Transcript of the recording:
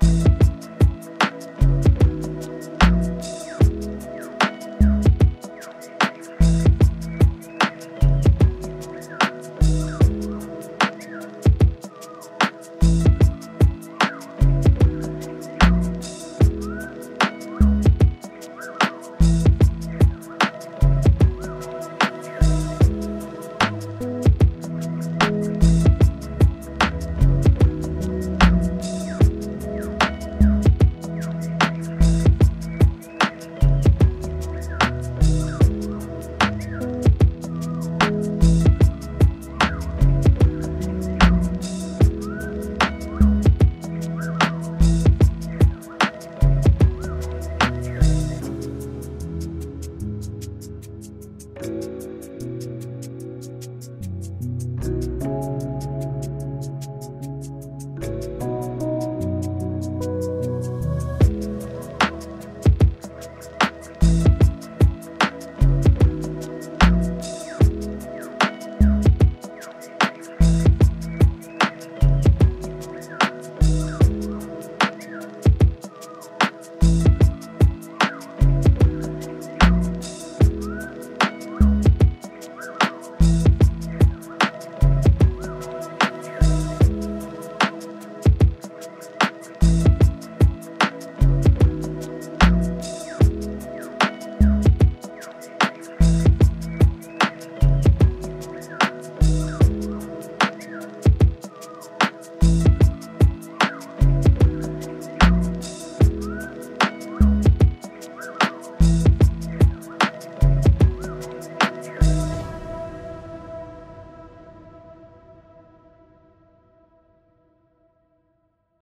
Bye.